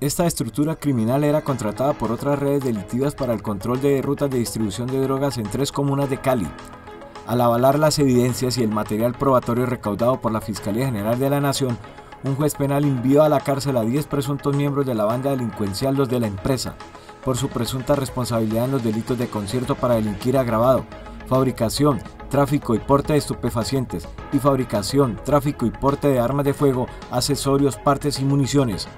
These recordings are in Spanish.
Esta estructura criminal era contratada por otras redes delictivas para el control de rutas de distribución de drogas en tres comunas de Cali. Al avalar las evidencias y el material probatorio recaudado por la Fiscalía General de la Nación, un juez penal envió a la cárcel a 10 presuntos miembros de la banda delincuencial Los de la Empresa por su presunta responsabilidad en los delitos de concierto para delinquir agravado, fabricación, tráfico y porte de estupefacientes y fabricación, tráfico y porte de armas de fuego, accesorios, partes y municiones.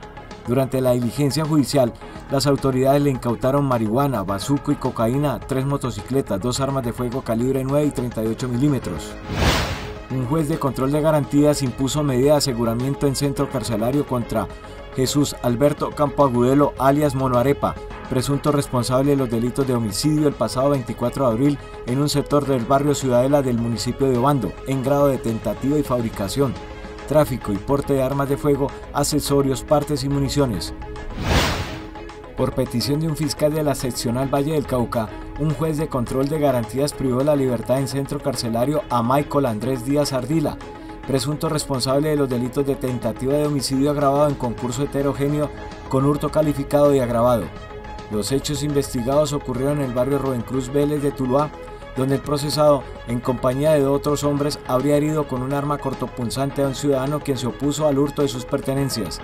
Durante la diligencia judicial, las autoridades le incautaron marihuana, bazuco y cocaína, tres motocicletas, dos armas de fuego calibre 9 y 38 milímetros. Un juez de control de garantías impuso medida de aseguramiento en centro carcelario contra Jesús Alberto Campo Agudelo, alias Monoarepa, presunto responsable de los delitos de homicidio el pasado 24 de abril en un sector del barrio Ciudadela del municipio de Obando, en grado de tentativa y fabricación, tráfico y porte de armas de fuego, accesorios, partes y municiones. Por petición de un fiscal de la seccional Valle del Cauca, un juez de control de garantías privó la libertad en centro carcelario a Michael Andrés Díaz Ardila, presunto responsable de los delitos de tentativa de homicidio agravado en concurso heterogéneo con hurto calificado y agravado. Los hechos investigados ocurrieron en el barrio Cruz Vélez de Tuluá, donde el procesado, en compañía de otros hombres, habría herido con un arma cortopunzante a un ciudadano quien se opuso al hurto de sus pertenencias.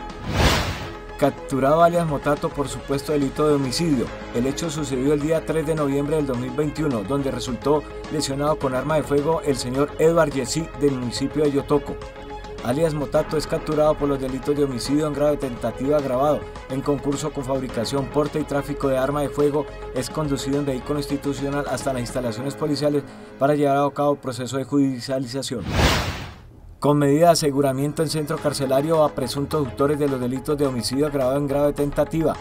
Capturado alias Motato por supuesto delito de homicidio. El hecho sucedió el día 3 de noviembre del 2021, donde resultó lesionado con arma de fuego el señor Edward Yesí del municipio de Yotoco. Alias Motato es capturado por los delitos de homicidio en grave tentativa agravado, en concurso con fabricación, porte y tráfico de arma de fuego, es conducido en vehículo institucional hasta las instalaciones policiales para llevar a cabo proceso de judicialización. Con medida de aseguramiento en centro carcelario a presuntos autores de los delitos de homicidio agravado en grave tentativa,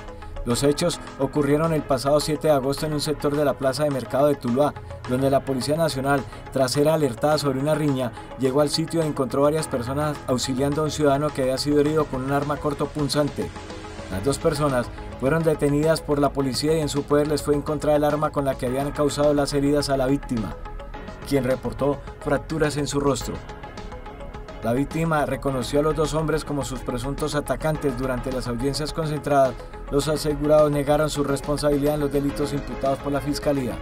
los hechos ocurrieron el pasado 7 de agosto en un sector de la plaza de mercado de Tuluá, donde la Policía Nacional, tras ser alertada sobre una riña, llegó al sitio y encontró varias personas auxiliando a un ciudadano que había sido herido con un arma corto punzante. Las dos personas fueron detenidas por la policía y en su poder les fue encontrada el arma con la que habían causado las heridas a la víctima, quien reportó fracturas en su rostro. La víctima reconoció a los dos hombres como sus presuntos atacantes durante las audiencias concentradas. Los asegurados negaron su responsabilidad en los delitos imputados por la Fiscalía.